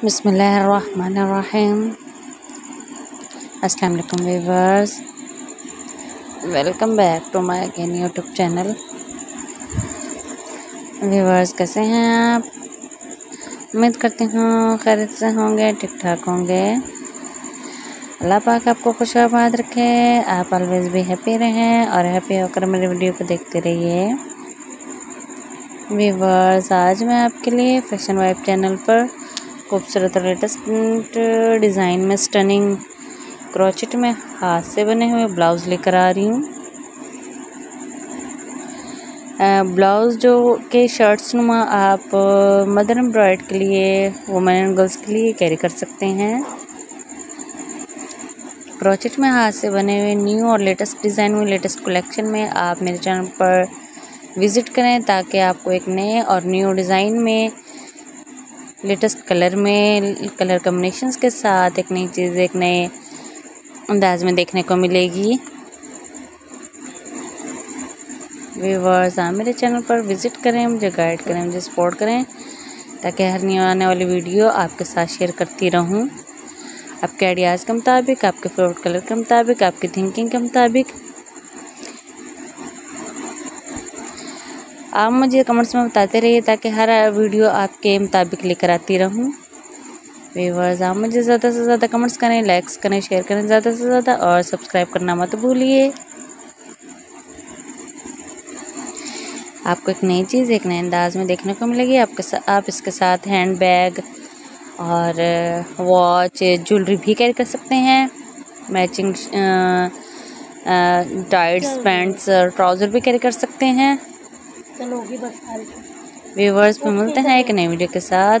Bismillahirrahmanirrahim. अस्सलाम वालेकुम viewers welcome back to my again YouTube channel viewers कैसे हैं आप? उम्मीद करती हूँ खैरियत से होंगे ठीक ठाक होंगे। अल्लाह पाक आपको खुश आबाद रखे, आप ऑलवेज भी हैप्पी रहें और हैप्पी होकर मेरे वीडियो को देखते रहिए। व्यूवर्स आज मैं आपके लिए फ़ैशन वाइब चैनल पर खूबसूरत और लेटेस्ट डिज़ाइन में स्टनिंग क्रोचेट में हाथ से बने हुए ब्लाउज़ लेकर आ रही हूँ। ब्लाउज़ जो के शर्ट्स नुमा आप मदर एम्ब्रॉयड के लिए, वुमेन एंड गर्ल्स के लिए कैरी कर सकते हैं। क्रोचेट में हाथ से बने हुए न्यू और लेटेस्ट डिज़ाइन में लेटेस्ट कलेक्शन में आप मेरे चैनल पर विज़िट करें ताकि आपको एक नए और न्यू डिज़ाइन में लेटेस्ट कलर में, कलर कम्बिनेशंस के साथ एक नई चीज़, एक नए अंदाज में देखने को मिलेगी। व्यूवर्स आप मेरे चैनल पर विज़िट करें, मुझे गाइड करें, मुझे सपोर्ट करें, ताकि हर न्यू आने वाली वीडियो आपके साथ शेयर करती रहूँ। आपके आइडियाज़ के मुताबिक, आपके फेवरेट कलर के मुताबिक, आपकी थिंकिंग के मुताबिक आप मुझे कमेंट्स में बताते रहिए ताकि हर वीडियो आपके मुताबिक लेकर आती रहूँ। व्यूवर्स आप मुझे ज़्यादा से ज़्यादा कमेंट्स करें लाइक्स करें शेयर करें ज़्यादा से ज़्यादा और सब्सक्राइब करना मत भूलिए। आपको एक नई चीज़ एक नए अंदाज में देखने को मिलेगी। आपके साथ आप इसके साथ हैंड बैग और वॉच ज्वेलरी भी कैरी कर सकते हैं। मैचिंग टाइट्स पैंट्स ट्राउज़र भी कैरी कर सकते हैं। व्यूवर्स पर मिलते हैं एक नई वीडियो के साथ।